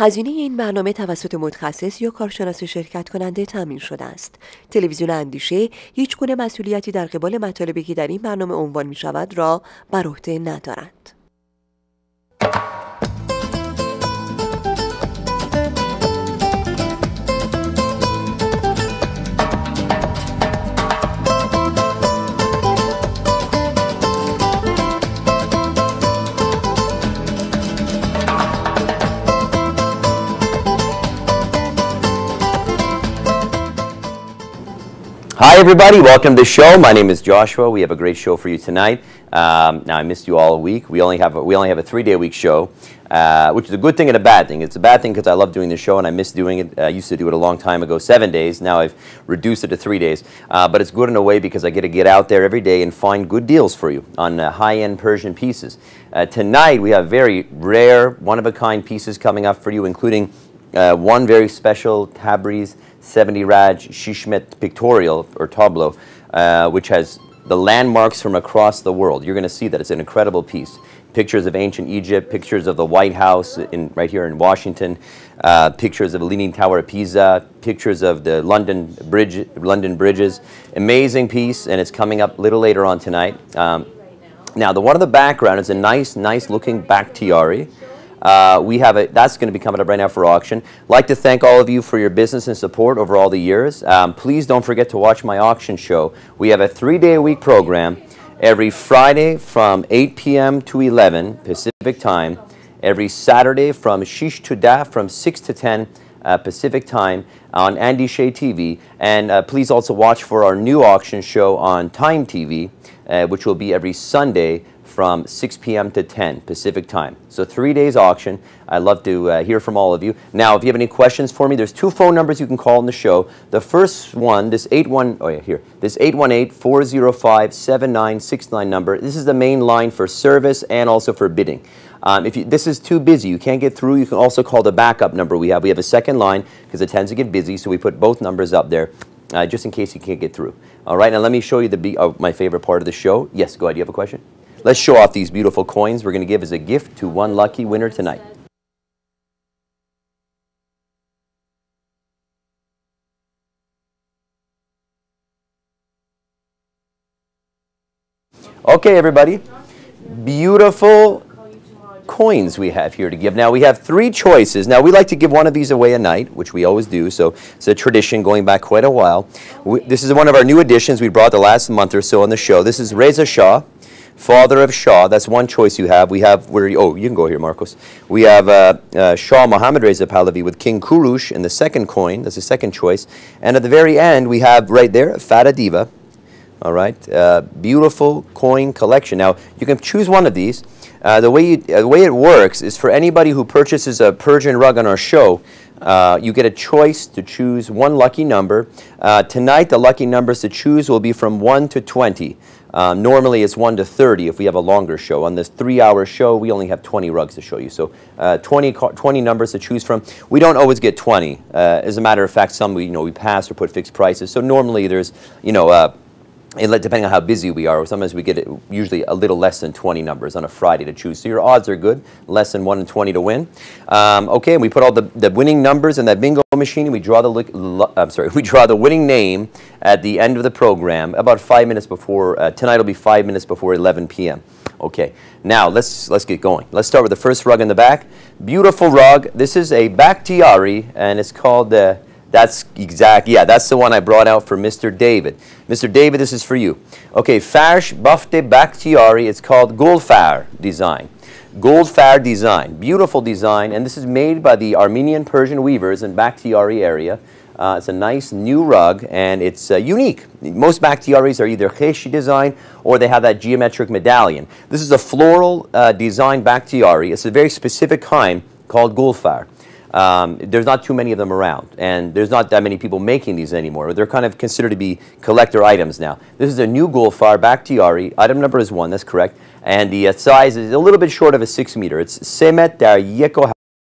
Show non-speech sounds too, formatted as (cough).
هزینه این برنامه توسط متخصص یا کارشناس شرکت کننده تامین شده است. تلویزیون اندیشه هیچ گونه مسئولیتی در قبال مطالبی که در این برنامه عنوان می شود را بر عهده ندارد. Hi, everybody. Welcome to the show. My name is Joshua. We have a great show for you tonight. Um, now, I missed you all week. We only have a, we only have a three day week show, uh, which is a good thing and a bad thing. It's a bad thing because I love doing the show and I miss doing it. I used to do it a long time ago, seven days. Now I've reduced it to three days. Uh, but it's good in a way because I get to get out there every day and find good deals for you on uh, high end Persian pieces. Uh, tonight we have very rare, one of a kind pieces coming up for you, including uh, one very special Tabriz 70 Raj Shishmet pictorial or tableau, uh, which has the landmarks from across the world. You're going to see that it's an incredible piece. Pictures of ancient Egypt, pictures of the White House in, right here in Washington, uh, pictures of the Leaning Tower of Pisa, pictures of the London Bridge, London bridges. Amazing piece, and it's coming up a little later on tonight. Um, now, the one in the background is a nice, nice looking Bakhtiari. Uh, we have a, that's going to be coming up right now for auction. like to thank all of you for your business and support over all the years. Um, please don't forget to watch my auction show. We have a three-day-a-week program every Friday from 8 p.m. to 11 Pacific time, every Saturday from Shish to Da from 6 to 10 uh, Pacific time on Andisheh TV. And uh, please also watch for our new auction show on Time TV, uh, which will be every Sunday from 6 p.m. to 10 Pacific time. So three days auction. I'd love to uh, hear from all of you. Now, if you have any questions for me, there's two phone numbers you can call in the show. The first one, this 81, oh yeah, here, this 818-405-7969 number. This is the main line for service and also for bidding. Um, if you, this is too busy, you can't get through, you can also call the backup number we have. We have a second line because it tends to get busy, so we put both numbers up there. Uh, just in case you can't get through. All right, now let me show you the uh, my favorite part of the show. Yes, go ahead. You have a question? Let's show off these beautiful coins we're going to give as a gift to one lucky winner tonight. Okay, everybody. Beautiful coins we have here to give. Now, we have three choices. Now, we like to give one of these away a night, which we always do, so it's a tradition going back quite a while. We, this is one of our new additions we brought the last month or so on the show. This is Reza Shah father of Shah. That's one choice you have. We have where? Oh, you can go here, Marcos. We have uh, uh, Shah Muhammad Reza Pahlavi with King Kurush in the second coin. That's the second choice. And at the very end, we have right there Farah Diba. All right, uh, beautiful coin collection. Now you can choose one of these. Uh, the way you, uh, the way it works is for anybody who purchases a Persian rug on our show. Uh, you get a choice to choose one lucky number. tonight, the lucky numbers to choose will be from 1 to 20. Um, normally it's 1 to 30 if we have a longer show. On this three hour show, we only have 20 rugs to show you. So uh, 20, 20 numbers to choose from. We don't always get 20. Uh, as a matter of fact, some we, you know, we pass or put fixed prices. So normally there's, you know, uh, depending on how busy we are, sometimes we get usually a little less than 20 numbers on a Friday to choose. So your odds are good, less than 1 in 20 to win. Um, okay, and we put all the, the winning numbers in that bingo machine. We draw the I'm sorry, (laughs) we draw the winning name at the end of the program, about five minutes before. Uh, tonight will be five minutes before 11 p.m. Okay, now let's let's get going. Let's start with the first rug in the back. Beautiful rug. This is a Bakhtiari, and it's called the. That's exact. Yeah, that's the one I brought out for Mr. David. Mr. David, this is for you. Okay, Farsh Bafte Bakhtiari. It's called Gulfar design. Goldfar design, beautiful design, and this is made by the Armenian Persian weavers in Bakhtiari area. Uh, it's a nice new rug, and it's uh, unique. Most Bakhtiaris are either Kheshti design or they have that geometric medallion. This is a floral uh, design Bakhtiari. It's a very specific kind called Gulfar. Um, there's not too many of them around, and there's not that many people making these anymore. They're kind of considered to be collector items now. This is a new Gulfar Bakhtiari. Item number is one, that's correct. And the uh, size is a little bit short of a six meter. It's Semet Dar Yeko